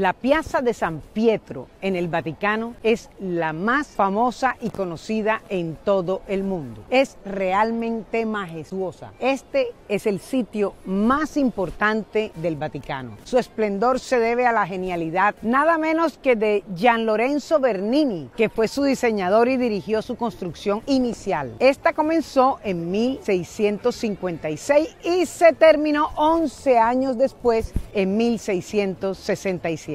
La Piazza de San Pietro en el Vaticano es la más famosa y conocida en todo el mundo. Es realmente majestuosa. Este es el sitio más importante del Vaticano. Su esplendor se debe a la genialidad nada menos que de Gian Lorenzo Bernini, que fue su diseñador y dirigió su construcción inicial. Esta comenzó en 1656 y se terminó 11 años después, en 1667.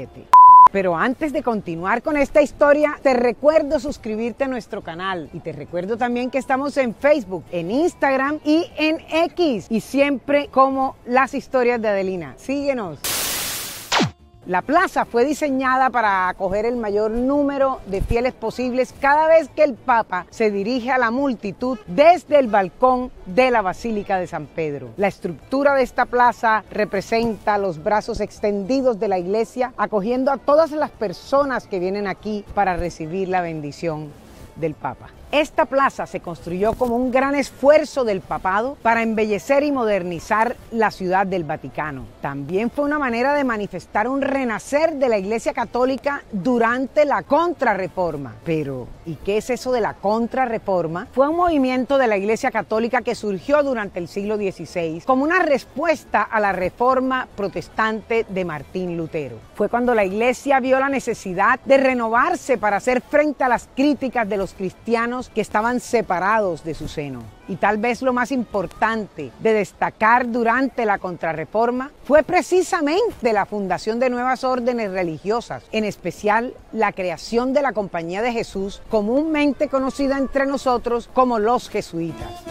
Pero antes de continuar con esta historia, te recuerdo suscribirte a nuestro canal y te recuerdo también que estamos en Facebook, en Instagram y en X y siempre como las historias de Adelina. Síguenos. La plaza fue diseñada para acoger el mayor número de fieles posibles cada vez que el Papa se dirige a la multitud desde el balcón de la Basílica de San Pedro. La estructura de esta plaza representa los brazos extendidos de la iglesia, acogiendo a todas las personas que vienen aquí para recibir la bendición del Papa. Esta plaza se construyó como un gran esfuerzo del papado para embellecer y modernizar la ciudad del Vaticano. También fue una manera de manifestar un renacer de la Iglesia Católica durante la Contrarreforma. Pero, ¿y qué es eso de la Contrarreforma? Fue un movimiento de la Iglesia Católica que surgió durante el siglo XVI como una respuesta a la Reforma protestante de Martín Lutero. Fue cuando la Iglesia vio la necesidad de renovarse para hacer frente a las críticas de los cristianos que estaban separados de su seno. Y tal vez lo más importante de destacar durante la contrarreforma fue precisamente la fundación de nuevas órdenes religiosas, en especial la creación de la Compañía de Jesús, comúnmente conocida entre nosotros como los jesuitas.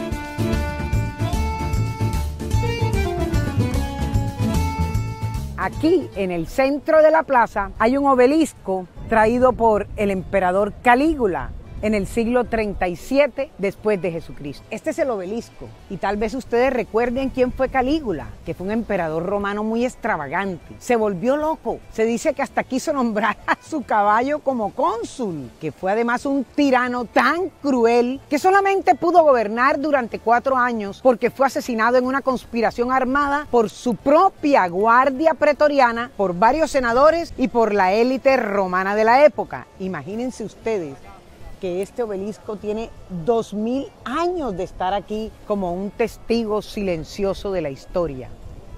Aquí, en el centro de la plaza, hay un obelisco traído por el emperador Calígula, en el siglo 37 después de Jesucristo. Este es el obelisco y tal vez ustedes recuerden quién fue Calígula, que fue un emperador romano muy extravagante. Se volvió loco. Se dice que hasta quiso nombrar a su caballo como cónsul, que fue además un tirano tan cruel que solamente pudo gobernar durante cuatro años porque fue asesinado en una conspiración armada por su propia guardia pretoriana, por varios senadores y por la élite romana de la época. Imagínense ustedes que este obelisco tiene 2.000 años de estar aquí como un testigo silencioso de la historia.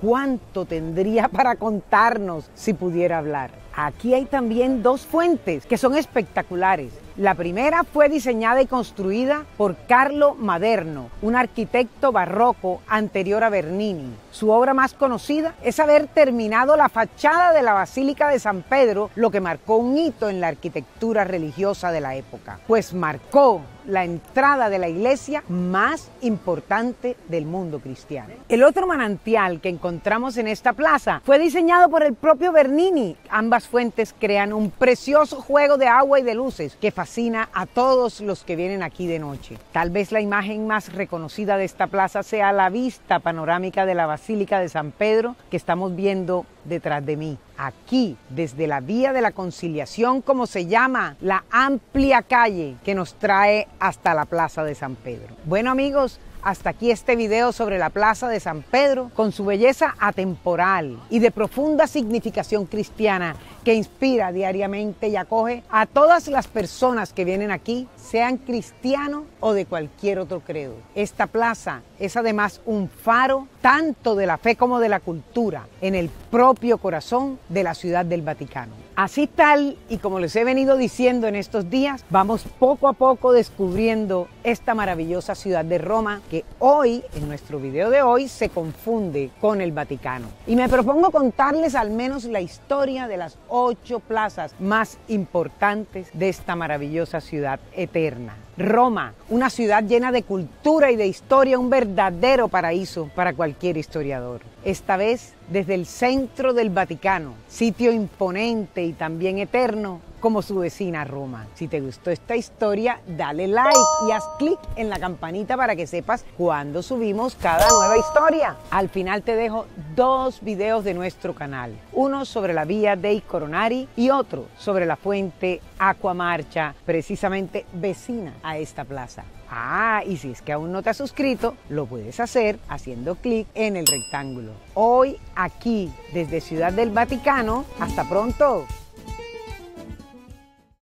¿Cuánto tendría para contarnos si pudiera hablar? Aquí hay también dos fuentes que son espectaculares. La primera fue diseñada y construida por Carlo Maderno, un arquitecto barroco anterior a Bernini. Su obra más conocida es haber terminado la fachada de la Basílica de San Pedro, lo que marcó un hito en la arquitectura religiosa de la época, pues marcó la entrada de la iglesia más importante del mundo cristiano. El otro manantial que encontramos en esta plaza fue diseñado por el propio Bernini. Ambas fuentes crean un precioso juego de agua y de luces que fascina a todos los que vienen aquí de noche. Tal vez la imagen más reconocida de esta plaza sea la vista panorámica de la Basílica de San Pedro que estamos viendo detrás de mí. Aquí, desde la vía de la conciliación, como se llama, la amplia calle que nos trae hasta la Plaza de San Pedro. Bueno amigos, hasta aquí este video sobre la Plaza de San Pedro con su belleza atemporal y de profunda significación cristiana que inspira diariamente y acoge a todas las personas que vienen aquí, sean cristianos o de cualquier otro credo. Esta plaza es además un faro tanto de la fe como de la cultura en el propio corazón de la ciudad del Vaticano. Así tal y como les he venido diciendo en estos días, vamos poco a poco descubriendo esta maravillosa ciudad de Roma que hoy, en nuestro video de hoy, se confunde con el Vaticano. Y me propongo contarles al menos la historia de las ocho plazas más importantes de esta maravillosa ciudad eterna. Roma, una ciudad llena de cultura y de historia, un verdadero paraíso para cualquier historiador. Esta vez desde el centro del Vaticano, sitio imponente y también eterno, como su vecina Roma. Si te gustó esta historia, dale like y haz clic en la campanita para que sepas cuando subimos cada nueva historia. Al final te dejo dos videos de nuestro canal, uno sobre la vía dei Coronari y otro sobre la fuente Aquamarcha, precisamente vecina a esta plaza. Ah, y si es que aún no te has suscrito, lo puedes hacer haciendo clic en el rectángulo. Hoy aquí, desde Ciudad del Vaticano, hasta pronto.